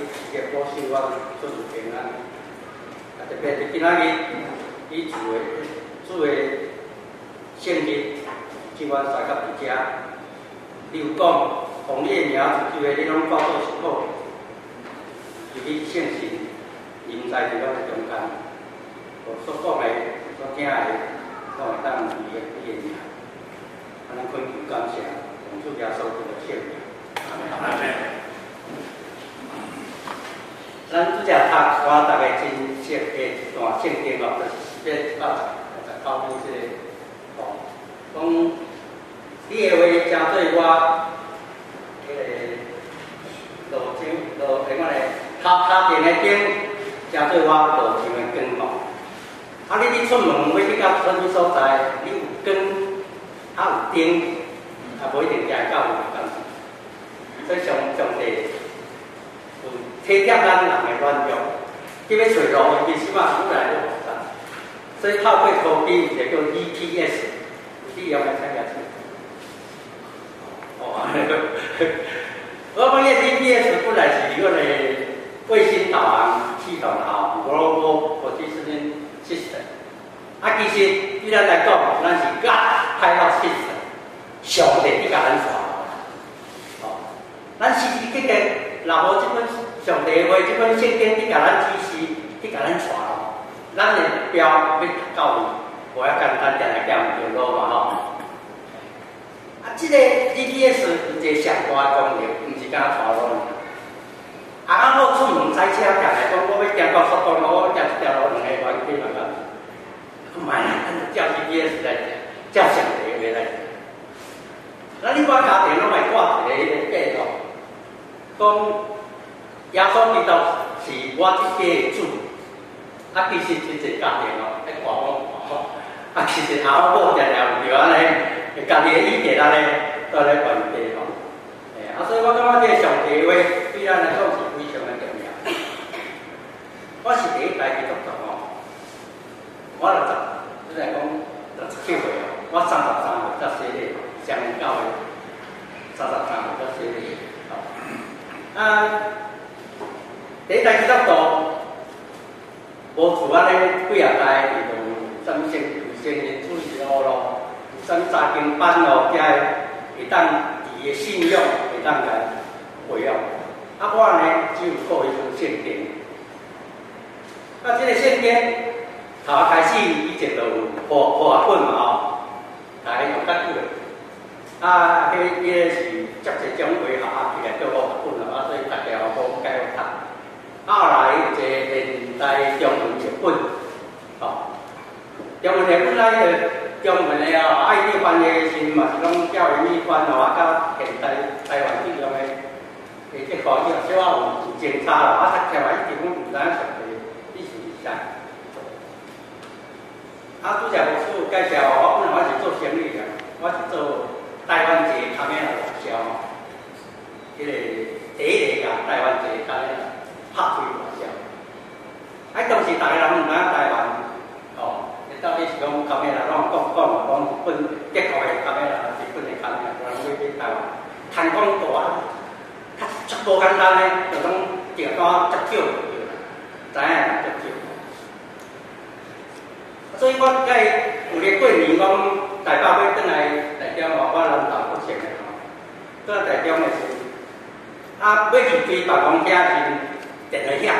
谢你，谢保守我出入平安。啊，特别是今仔日，以厝的厝的圣日。即阮三甲伫遮，你有讲，红叶名就为你拢包做是好，是你信心，人在伫咱的中间，我所讲的、所听的，拢会当伫个你的名，安尼恳求感谢，奉主耶稣基督圣名，阿门。咱拄只读我大概真熟的一段圣经哦，就是八十、十九篇这个，哦，讲。你的话真对我，迄个路径路怎讲咧？脚脚前的灯真对我路上的光哦。啊，你你出门要去到什么所在？你有光，啊有灯，啊无一定行到有关系。所以上上帝体贴咱人的软弱，叫要找路，其实嘛出来就好找。所以透过科技，就叫 EPS，有利用来参加。我讲个 GPS 本来是迄个卫星导航系统吼，Global Positioning System。啊，其实依咱来讲，咱是 God Pilot System，上帝去甲咱带。哦，咱是实这个，若无即本上帝话，即本圣经去甲咱指示，去甲咱带咯。咱的标要到位，我要简单点来讲就多嘛吼。啊，即个 GPS 有一个上大的功能，毋是干带路。啊，啊，我出门开车行来讲，我要行高速公路，我行一条路两个弯可以嘛？唔买啦，咱就照 GPS 来照上帝话来。那你我家庭拢会挂一个迄个记录，讲耶稣基督是我即家的主。啊，其实真侪家庭哦，喺挂讲吼，啊，其实阿某常常有安尼。家己的意见啊咧，都来传递吼。诶，啊，所以我感觉这个上帝话对咱来讲是非常的重要。我是第一代基督徒哦，我六十，即来讲六十七岁哦，我三十三岁才洗礼，上教的三十三岁才洗礼。啊，第一代基督徒，无厝安尼几啊代，就什么先先人主义咯咯。咱查经班咯，遮会当伊的信用会当来培养。啊，我呢只有过一份现金。啊，这个现金头开始以前就有破破本嘛吼，大家有感觉。啊，迄个是接一种会学啊，起来叫破本啊，所以大家好。后来一个现代中文译本，吼，中文译本来个。中文的哦，爱去翻译是嘛是拢教育语翻哦，啊，甲现代台湾这种的，诶，即考试小可有有真差咯，啊，读起来一点拢毋知影上个意思是啥。啊，拄则无师介绍，我本来我是做生意的，我是做台湾节卡面的销售，迄个第一个台湾节卡面拍开外销，啊，当时大家人毋知台湾哦。到底是讲卡咩啦？拢讲讲嘛，讲本结构的卡咩啦，是本的卡咩啦？人会去台湾，谈讲大，较足无简单嘞，就讲订单足少，知影足少。所以我甲伊有咧过年，讲大家要转来台中哦，我南投不前的吼，转来台中的时，啊，要去飞办公室时，电话响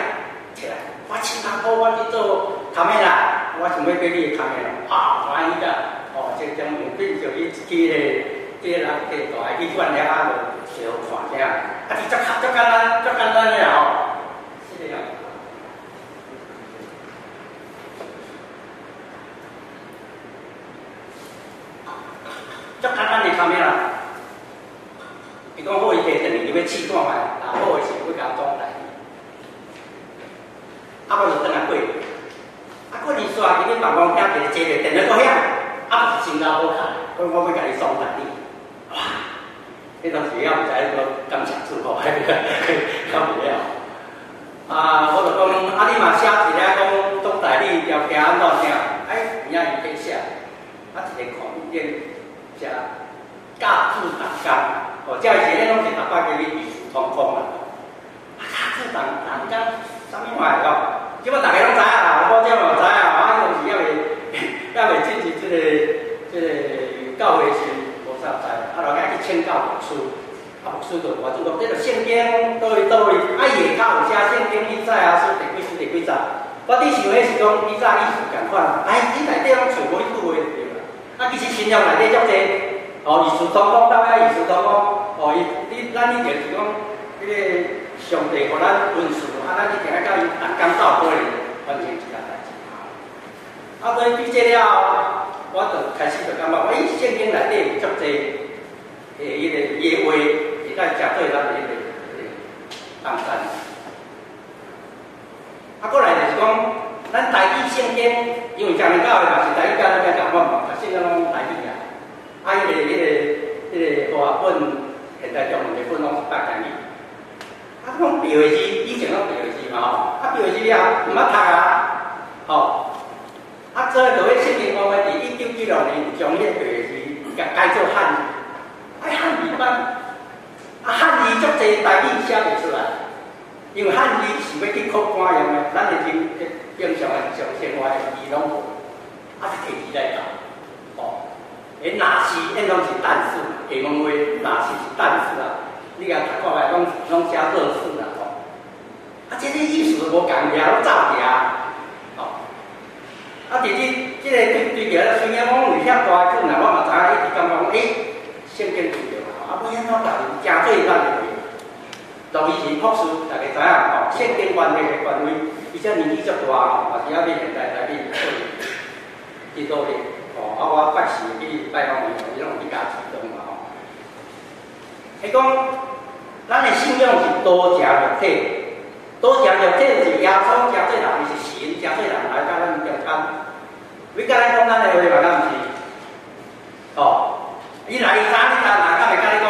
起来，我请阿婆，我去做卡咩啦？我想要给你看的咯，啊，欢喜啦！哦，即种物品就伊自己咧，即人地大，去转了啊，就小看啥，啊，是足足简单，足简单的哦，是这样。足简单的看咩啦？伊讲好伊摕电你要试看卖，啊，好诶是要甲装来，啊，我就等下过。啊，过年刷今日办公厅电坐电话过遐，啊，是新加坡卡，我我要甲你送来，哇！迄当时也毋知迄个感情字吼，迄个讲袂了。啊，我就讲，啊，你嘛写一个讲总代理条件安怎样？哎，影伊计写，啊，一个看面写价字当工，哦，即是迄拢是大家叫你意思通通啦。啊，价字当当工，啥物话讲？即摆大家拢知啊，我即嘛知影，啊，伊当时也未也未进入即个即个教会时。在啊，落去去请教牧师，啊，牧师就话，就讲，这个圣经倒位倒位，啊，伊下骹有写圣经记载啊，是第几书第几章？我伫想的是讲以早意思共款，哎，你内底拢揣无去拄诶对啦。啊，其实信仰内底足济，哦，意思通讲，大家意思通讲，哦，伊你咱以前是讲，迄个上帝互咱恩赐，啊，咱一定爱甲伊同甘道过诶，完成一件代志。啊，所以比这了。我就开始就感觉，哎，圣经内底有足济诶，迄个约话，会当食对咱迄个当山。啊，过来就是讲，咱台语圣经，因为讲面教的嘛是台语教那个讲法嘛，啊，圣经拢台语啊。啊，迄个迄个迄个华本现在中文的本拢是八讲语。啊，讲标字，以前拢标字嘛吼，啊，标字了毋捌读啊，吼。啊，做个位圣经讲话，伫一九九六年将迄个字改改做汉语，哎，汉语版，啊，汉语足济台语写袂出来，因为汉语是要去考官用的，咱的平平常的上生活诶字拢无，啊，是摕字来教，哦，诶，哪是因拢是单数，下问话哪是是单数啊？你甲读看卖，拢拢写个数啊，即个意思无共个，拢造假。啊！伫即即个对对个虽然讲有遐大困难，我嘛知影一直感觉讲，诶，圣经对着啊，要安怎家己真做咱的位。罗伊是博士，大家知影吼，圣经关系的关位，而且年纪足大吼，也是要比现在来比做几多的吼。啊，我拜时去拜访伊，伊拢比较激动嘛吼。伊讲，咱的信仰是多加肉体，多加肉体是耶稣加做人，是神加做人来甲咱中间。你甲咱讲咱的话嘛，敢毋是？哦，伊来伊啥？你哪哪敢会甲你讲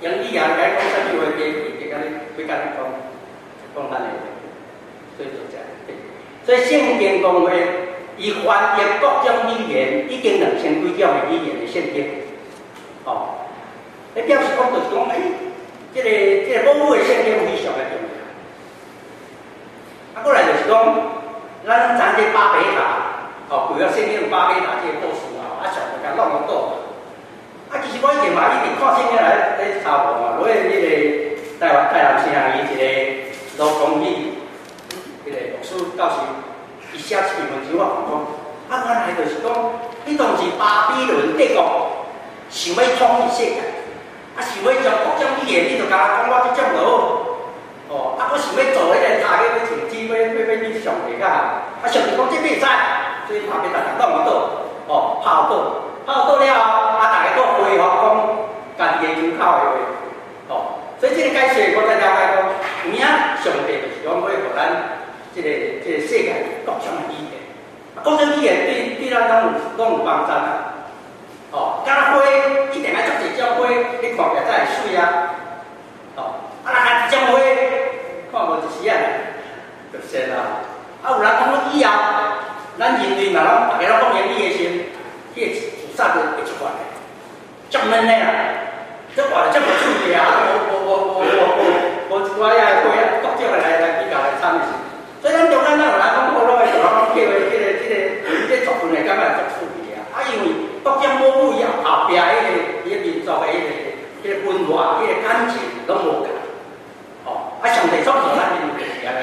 英语啊？甲你讲啥物话？别别甲你，别甲你讲讲咱的话，所以就这样。所以圣经讲话，伊翻译各种语言，已经两千几种的语言的圣经。哦，你表示讲就是讲，哎，这个这个保护的圣经非常的重要。讲，咱咱这巴别塔。哦，主要先用巴菲塔这个故事啊，啊，上个甲弄个多。啊，其实我以前嘛一直看圣经来来查无嘛，因为迄个台湾台南县伊一个罗公义，迄个牧师教授，伊写一篇文章我讲，啊，原来就是讲，迄当时巴比伦帝国想要统一世界，啊，想要将各种语言，你就甲讲我即种咯，哦，啊，我想要做迄个塔，要请机，要要要你上帝甲，啊，上帝讲这袂使。所以旁边大家弄唔到，哦，泡到，泡到了后，啊，大家都恢复讲家己的参考的话，哦，所以这个解释我再了解讲，有影上帝就是讲要互咱这个这个世界各种的语言，各种语言对对咱拢有拢有帮助啊，哦，家花一定爱种一种花，你看起来才会水啊，哦，啊，若一种花时啊，就跣啊，啊，有人讲讲以后。咱人类嘛，拢大家拢讲英语的时，迄个自杀率会出来的，足闷的啊！这话这么注意啊！我我我我我我我也会啊，各种来来比较来参与。所以咱中间咱有人讲好多的，就讲叫个即个即个即作品的感觉足趣味啊！啊，因为各种保护以后后壁迄个伊个民族的迄个迄个文化、迄个感情拢无。啊，上帝创造咱人就是安尼。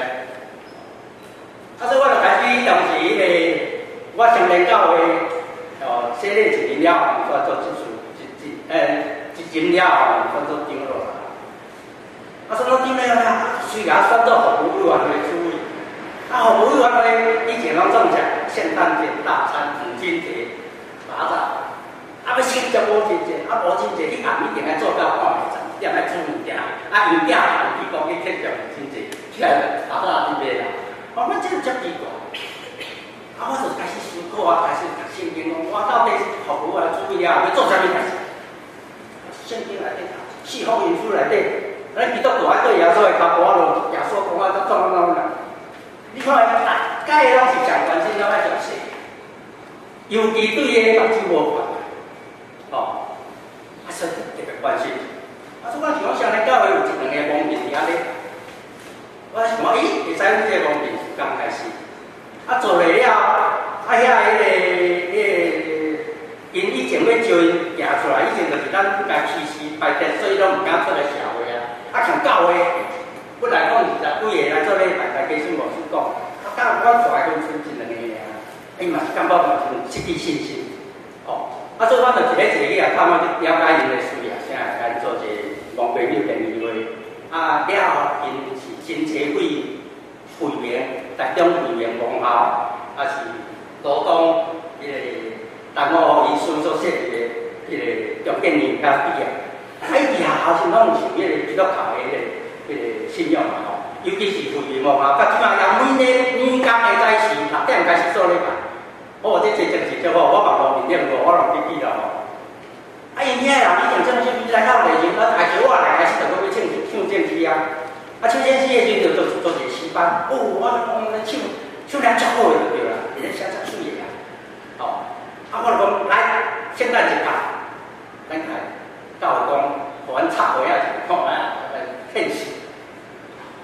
啊，所以我就开始当时迄个，我上年教会哦，洗礼一年了，算做技术一一诶一年了，算做顶落来。啊，算做顶了啦，虽然算做服务员的主位，啊，服务员呢，以前拢中奖，圣诞节大餐、母亲节、马扎，啊，要庆祝母亲节，啊，母亲节你暗一定爱做到半暝钟，点来煮物件，啊，用点饭去讲去庆祝母亲节，起来马扎这边啦。我们真足奇怪，啊！我就开始思考啊，开始读圣经，讲我到底是服务啊，注意啊，要做啥物代志？圣经内底，四福音书内底，咱基督徒爱对耶稣的头骨咯，耶稣讲啊，都怎怎怎你看，大家拢是上关心了爱做事，尤其对个目睭无看，哦，啊，所以特别关心。啊，所以讲像上咧教会有一两个方面伫遐咧，我想讲，咦，会使用这个方面刚开始，啊，做了了，啊，遐迄个迄个，因以前要招因行出来，以前就是咱家歧视排斥，所以拢毋敢出来社会啊。啊，像教会，本来讲二十几个来做咧，大家基本无去讲，啊，到我出来分剩一两个尔，伊嘛是感觉嘛是失去信心，哦，啊，所以我就一个一个去啊，探讨去了解因的需要，先来来做一个。王朋友电话，啊，了因是真济位会员，台中会员王校，啊是罗东迄个台湾医生所设立的迄个中建院甲毕业，啊，伊下校是拢是迄个比较头的迄个迄个信仰嘛吼，尤其是会员王校，甲即摆也每年年间会在时六点开始做咧办，哦，这这真是叫我我网络面顶无我拢记记啦吼。啊，因遐人以前做啥物来到内前，啊，大桥我来开始就要去唱唱正戏啊。啊，唱正戏的时阵就做做一个戏班。哦，我讲咧唱唱两足好个就对啦，而且写出水个啊。哦，啊，我就讲来，现在就拍，咱看，教会讲，互阮插花啊，就看啊，来献戏。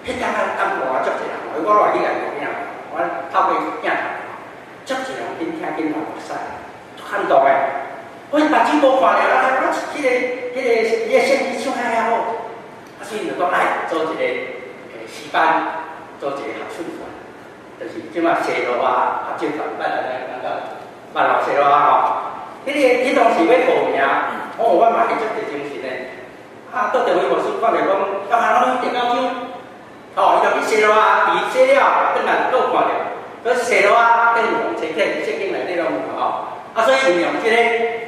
迄当啊，当我足一人，我我来去来讲影，我透过影头，足一人边听边头目屎，看到诶。我目睭无看了，啊！我迄个、迄个、迄个声音唱遐遐好，啊！所以就讲来做一个诶戏班，做一个合唱团，就是即马西罗啊合唱团，捌大家感觉捌老西罗啊吼。迄个迄当时要报名，哦，我嘛是足个精神诶。啊，到电话老师看着讲，要喊我去电脑唱，哦，伊就去西罗啊，比西了，等下够看着，搁西罗啊，跟王车客圣经内底拢有吼。啊，所以运用即个。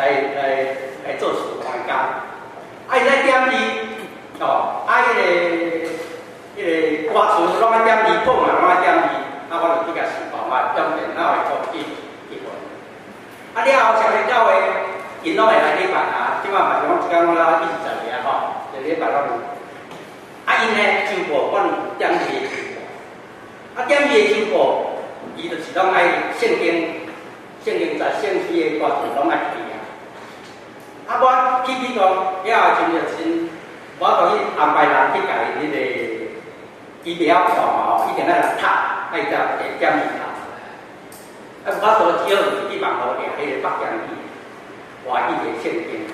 来来来做事参加，啊！伊咧点字哦，啊！迄个迄个歌词拢爱点字，谱嘛拢爱点字，啊！我就去甲想办法用电脑来做记记分。啊！了后上面教诶，因拢会来礼拜啊，即摆嘛是讲一工我拉二十个啊吼，一礼拜拢有。啊！因咧进步，阮点字进步，啊！点字进步，伊就是拢爱圣经，圣经在圣经诶歌词拢爱记。啊，我去比讲，了后真热心，我就去安排人去甲伊迄个机票票嘛吼，一定要来读，爱只会点字读。啊，我所只好去网络订迄个北京语，华语的圣经。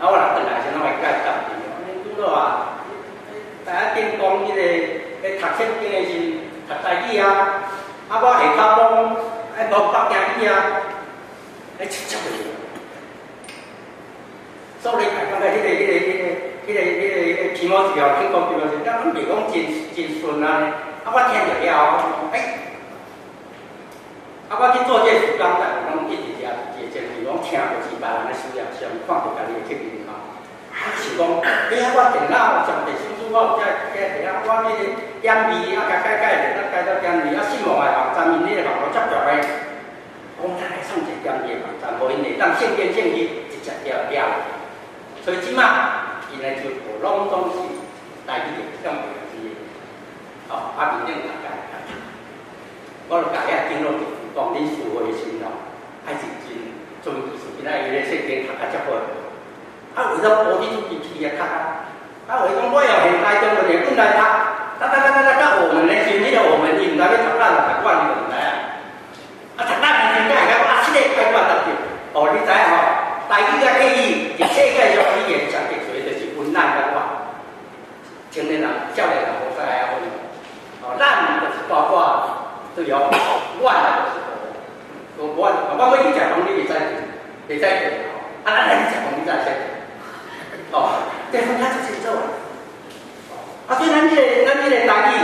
啊，我来转来先拢会介绍伊，你拄到啊，大家顶讲迄个咧读圣经的时读台语啊，啊，我下骹讲爱读北京语啊，爱七七个。所以大刚才迄个、迄个、迄个、迄个、迄个、迄个皮毛条，听讲皮毛条，但阮袂讲真真顺啊！啊，我听着了，哎，啊，我去做这事工，但是拢一直也也真是讲听着是别人的需要，上看着家己的特点嘛。啊，是讲，哎呀，我电脑上第新书我有在在下，我迄个点字啊，改改改，那改到点字啊，新网的网站面，你个网络接着的，我们来上一个点字网站，无因会当现编现去直接了了。所以即马，伊呢就无拢总是代志的，向别人知。哦，啊，面顶大家，我就家遐经络讲恁舒服的心咯，还是真重意思。今仔伊咧说经读较足好，啊，为了保持自己气啊，读啊，啊，为讲我要现代中国人本来读，哒哒哒哒哒，我们咧，是迄个我们应该要读咱就读惯的问题啊，啊，读咱面顶家个啊，七个开关得着，哦，你知影吼？大语个意义，世界上语言上结出就是温难个话。青年人、少年人无使来分，哦，咱就是包括都有，我就是我，我我我去食饭，你袂使，袂使啊，咱来去食饭，你才使。哦，这分他就是做。啊，所以咱这个咱这个大语，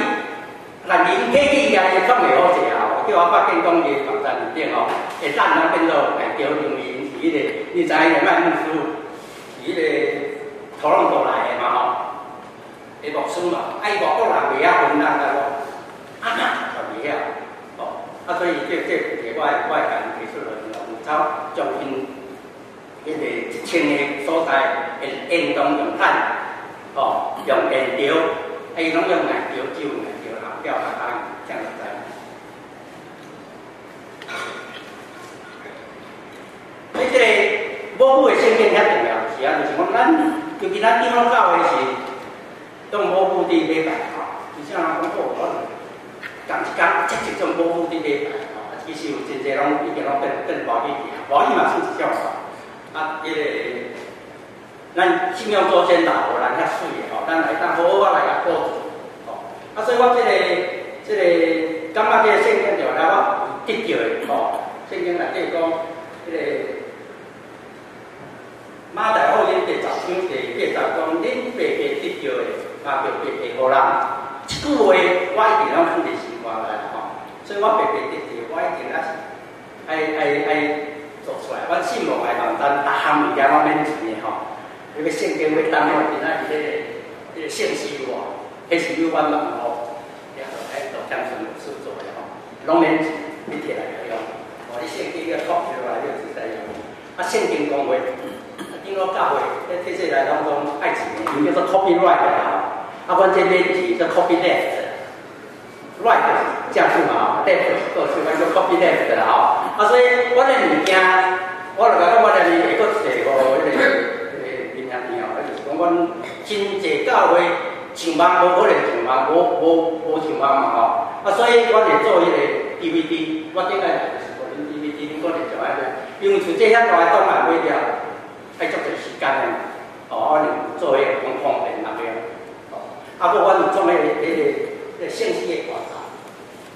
咱人客气也也创袂好势啊！叫我发建工业网站里顶哦，会咱那变做来调定位。伊个，你知影卖牧师，伊个土朗过来师嘛，啊伊外国人袂晓分咱个咯，啊哈，就袂晓，哦，啊所以这这个我我家己提出来，有超将近迄个一千个所在材，用烟筒用炭，哦，用烟条，伊拢用眼条，只有眼条，后表下骹这样子。所以这个母母的圣经遐重要，是啊，就是讲咱，尤其咱长老教的是，用母母伫礼拜吼，而且人讲好，可能，讲一讲接一种母母伫礼拜吼，啊，其实有真济拢已经拢变变保义去啊，保义嘛算一种啊，迄个，咱信仰祖先老人遐水的吼，咱来当好好来甲保住，吼，啊，所以我这个这个感觉这个圣经就来我得着的吼，圣经内底讲，迄个。马大福音第十章第八十讲，恁白白得着的，嘛白白给互人。即句话我一定要放伫心肝内吼，所以我白白得着，我一定要是爱爱爱做出来。我信望爱网站，逐项物件我免钱的吼。迄个圣经要当我今仔日迄个迄个信息哇，迄是有我网吼，然后喺做江村老师做的吼，拢免钱，你摕来用。我啲圣经要托起来就直接用。啊，圣经讲话。经过教会，在这些来当中，爱情的，叫做 copyright 啊，啊，关键编辑叫 copy left，right 加速嘛，left 过去，那叫 copy left 啦吼。啊，所以我的物件，我来讲，我来你下个找个迄个迄个明天听哦，就是讲，阮真济教会上班无可能上班，无无无上班嘛吼。啊，所以我哋做迄个 DVD，我顶下就是做 DVD，你可能就爱做，因为像这遐大个档案买了。爱足侪时间的，哦，我哋做迄个讲方便那边，哦，啊，不，我哋做迄个迄个个信息的广告，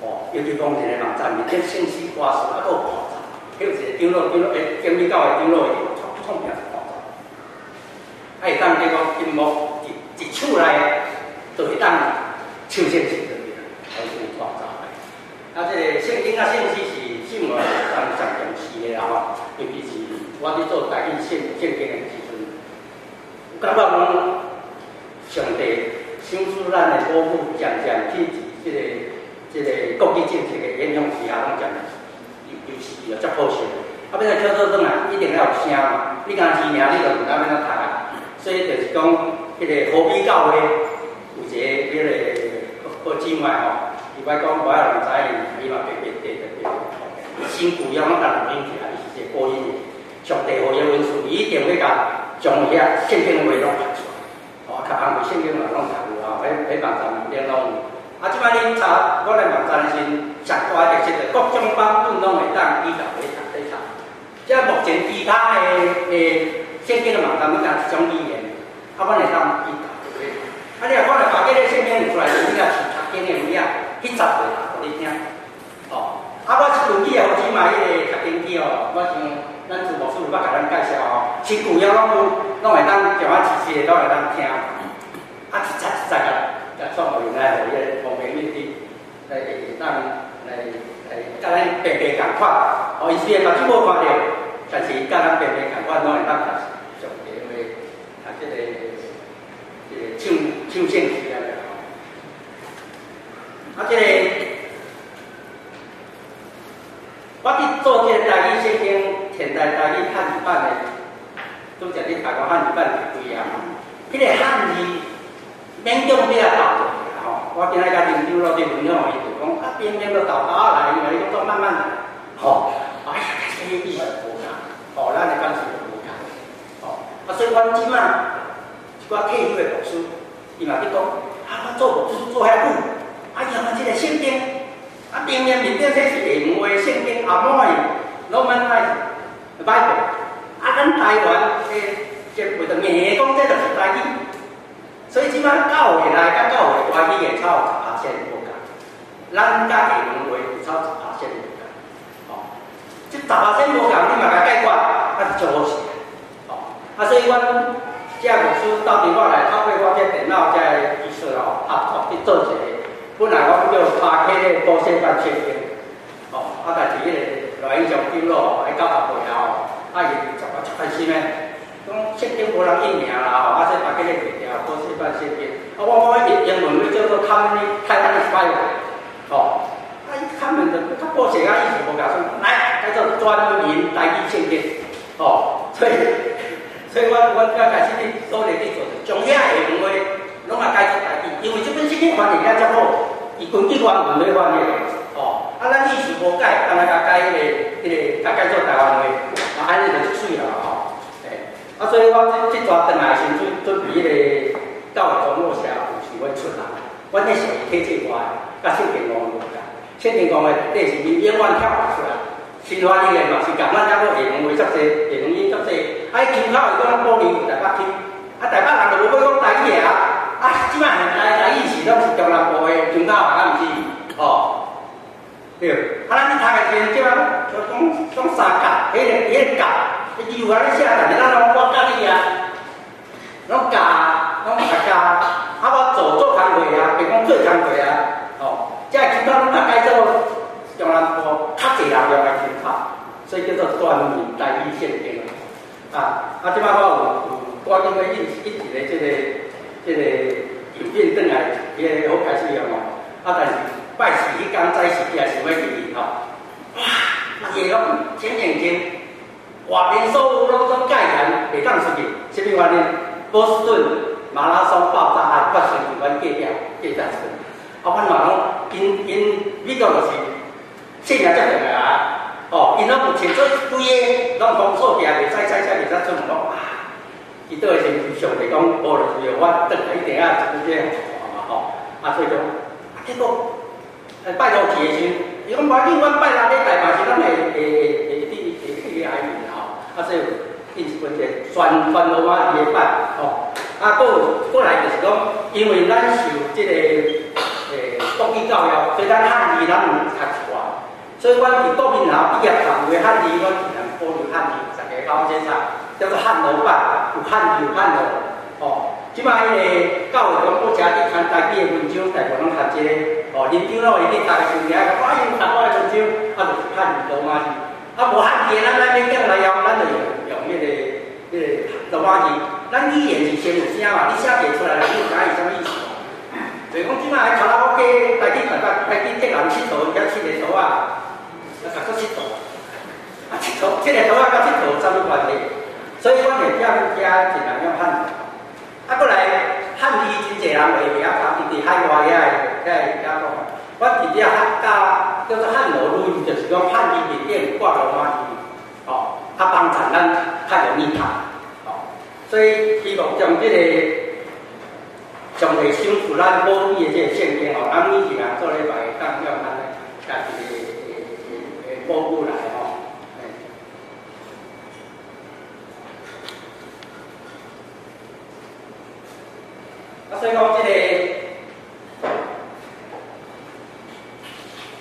哦，尤其讲一个网站，面，这信息挂出啊，够广告，迄个是丢落丢落，诶，经理到诶丢落，创创片广告，啊，会当这个屏幕一一出来，就会当出现新的，还是广告。啊，这个信息啊，信息是新闻上上重视的吼，尤其是。我伫做大语圣圣经的时阵，有感觉讲上帝赏赐咱的保护，渐渐去即个即个国际政策的影响之下，拢渐有有时又足好势。啊，要来跳做转来，一定要有声嘛。你讲字名，你就毋敢要读啊。所以就是讲，迄个何必教会有一个迄个好姊妹吼，伊摆讲我有人知伊，伊嘛别别别别别，辛苦要咱大人起来，伊是一个过瘾。上帝互伊文书，伊一定会甲将遐圣经话拢读出来，哦，较安慰圣经话拢读有啊，迄迄网站面拢。啊，即摆你查我来网站是上大特色的，各种版本拢会当比较来读来查。即目前其他的诶圣经的网站，你讲一种语言，啊，阮会当比较对不啊，你若看了把这个圣经出来，你若是读经的有影，去十岁互你听。哦，啊，我一轮去啊，我只买迄个读经机哦，我想。咱主牧师有捌甲咱介绍吼，新旧约拢有，拢会当叫我仔细的，拢会当听。啊，一节一节个，甲创互用来，互伊个方便面滴来当来来甲咱白白共款。哦，伊虽然目睭无看到，但是甲咱白白共款，拢会当上帝话，啊，即个即个唱唱圣诗啊，啊，即个我伫做这大语圣经。现代台语汉语版的，都讲你台湾汉语版是不一样。迄个汉字勉强比较大吼。我今仔甲林州老师分享伊就讲，啊，边边都倒倒来，因为伊讲慢慢来，吼。哎呀，这个意思无同，吼，咱的感受无同，吼。啊，所以阮即摆一寡退休的牧师，伊嘛去讲，啊，我做牧师做遐久，啊，用啊，即个圣经，啊，边边面顶这是另外圣经，阿妈的罗曼来。拜拜，啊，咱台湾诶，即为着硬讲，这就是台语，所以即摆教会来甲教会台语会超十八线无共，咱甲厦门话有超十八线无共，哦，即十八线无共，你嘛甲解决，啊是做好事，哦，啊所以阮即个牧师到底我来透过我这电脑这技术哦，啊，去做一个，本来我叫八 K 的多线版切片，哦，啊但是迄个。来影响经络，来到后背后，啊，伊开心诶。讲圣经无人应名啦，吼，啊，说把这个摕掉，多写半圣经。啊，我我英英文叫做 Common Chinese Bible，吼，啊，他们的他报写啊，意思无讲说，来，叫做专门台语圣经，吼，所以所以我我我开始咧努力去做，从遐下两话拢啊改做家己，因为即本圣经翻译了较好，伊根据原文来翻译的，哦，啊咱意思无改，干那甲改迄个迄个甲改做台湾话，啊安尼就水啦吼，诶，啊所以我即即段转来时阵准备迄个教育中落社有想要出来，我那是体制外，甲圣经讲无共，圣经讲的第是永远跳出来。新华医院嘛是共咱遮个下农话足济，下农音足济。啊，口会讲保留台北听，啊，台北人就无要讲台语啊。啊，即摆台台语是拢是中南部的腔口啊，毋是？哦，对。啊，咱你读个时阵，即摆就讲讲三甲，迄个迄个甲，伊有安尼写，但是咱拢我教你啊，拢甲，拢大家，啊，我做做工课啊，别讲做工课啊，哦，即个腔口拢大概做。中南部较侪人用来听课，所以叫做锻炼台语现经啊。啊，即摆我有有赶紧个印一直个即个即个影片转来，伊个好开始用哦。啊，但是拜四迄天早时也想要去吼。哇，伊个前两天外面所有拢总盖言袂当出去，啥物原因？波士顿马拉松爆炸案发生伫阮隔壁隔壁村，啊，阮嘛拢因因美国就是。信仰才重要啊！哦，因拢有穿做一堆个，拢讲错起袂使使使袂使出门讲啊！伊倒会先上来讲，无论是我等来一定啊，直接看嘛吼。啊，所以讲，结果拜六节时，伊讲无紧，阮拜六礼拜嘛是咱会会会会去会去爱民吼。啊，所以因是分者全全罗马伊会拜吼。啊，过过来就是讲，因为咱受即个诶国语教育，所以咱汉语咱唔读。所以，阮伫国民校毕业堂为汉语，阮只能保留汉语，十个高先生叫做汉罗班，有汉语有汉罗。即摆迄个教育中国家伫看家己的文章，大部分拢读即个。哦，研究咯，伊去读个书名，我因读我的文章，啊，就是汉语罗马字。啊，无汉语，咱咱免讲来用，咱就用用迄个迄个罗马字。咱语言是先有声嘛，你写写出来，你有啥意思？所以讲，即摆卡拉 OK，家己大家家己接人佚佗，而且佚个佗啊。啊，佫佚佗，啊，佚佗，即个图啊，甲佚佗有啥物关系？所以阮会叫遮尽量用汉字。啊，过来汉字真济人袂晓讲，伊伫海外遐个遐个遐讲。阮伫遮汉教叫做汉罗路，就是讲汉字里面挂罗马字，哦，啊帮助咱较容易读，哦。所以希望将即个将来修复咱母语的即个圣经哦，咱每一人做礼拜当用咱家己的。过不来哦，啊，所以讲这个，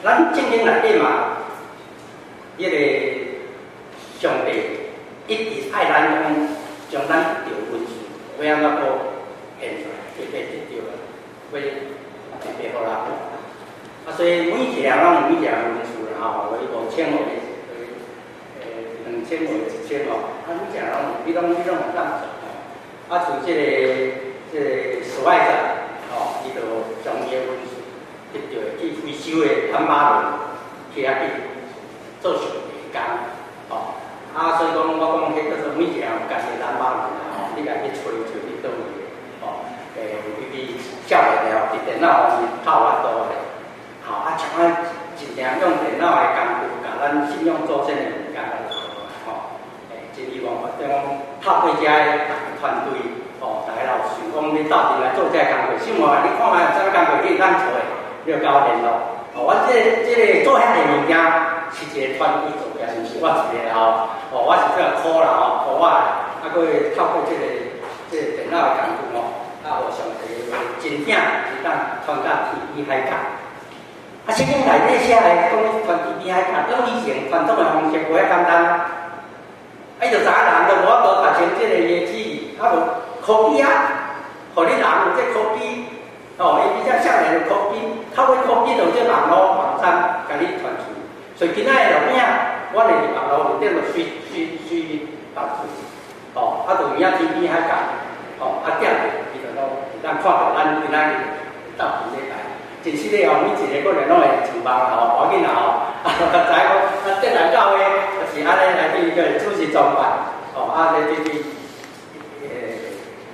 咱正经内底嘛，这个上帝一直爱咱讲，将咱一条文字，为安怎个现出来，特别一条，为特别好啦。啊，所以每一条拢每一条文字。啊，为五千号的，呃，两千号的一千号，啊，你讲拢，你拢你拢有当做哦。啊，像即个即个受害者，哦，伊就将伊的文书得到去回收的坦巴伦去遐去做手工，哦。啊，所以讲我讲迄叫做每一项家己坦巴伦哦，你家己吹吹去倒去，哦，诶，伊去晓得了，伫电脑里套啊多的，好啊，像啊。尽量用电脑的工具，甲咱信用做先的物件来做，吼，诶，真希望或者讲透过遮个团队，吼，大家老师讲你到底来做遮个工作，希望你看下有啥工作可以咱做的，你要交联络。哦，我这这个做遐个物件是一个团队做，也是毋是我一个吼，哦，我是比较苦啦，吼，苦我，啊，佫会透过这个这个电脑的工具，吼，啊，互相个真正是当传到天边海角。啊，圣经内底写来讲，传地边海看，用以前传统的方式无遐简单。啊，就影人都无法度达成即个业绩，啊，无科技啊，互你人有这科技，哦，伊比较向来的科技，透过科技就这网络网站，甲你传出。所以今仔日就咩啊？我哋网络里顶就随随随传出，哦，啊，就影天边海看，哦，啊，点着伊就讲，咱看到咱今仔日到底咧来。真实咧哦，每一个可能拢会上班吼，赶紧啦吼，啊，知影啊，这来教会就是安尼来去一个主持装扮，哦，啊，来去去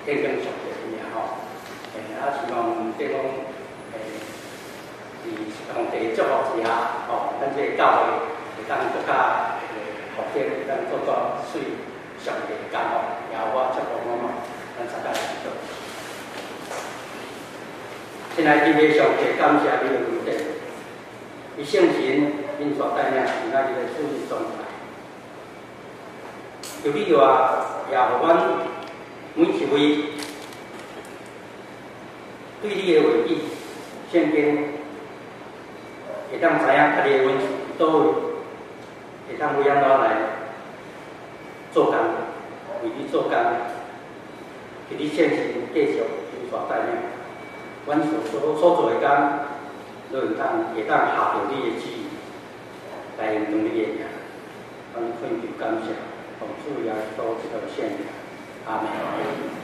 天更上个物件吼，诶，啊希望即讲诶，是上帝祝福之下，吼，咱即个教会会当更加诶，福建会当做做水上帝干吼，也我祝福我嘛，咱大家来做。现在今天上帝感谢你的恩典，你圣神因所带领，今仔日的主日中来。有你话，也互阮每一位对你的话语、圣经，当知影家己的问题倒位，会当为安怎来做工，为你做工，给你圣神继续因所带领。阮所所做的工，都会当会当下着你的旨意，来用你的名，阮恳求感谢，奉主耶稣基督的圣名，阿门。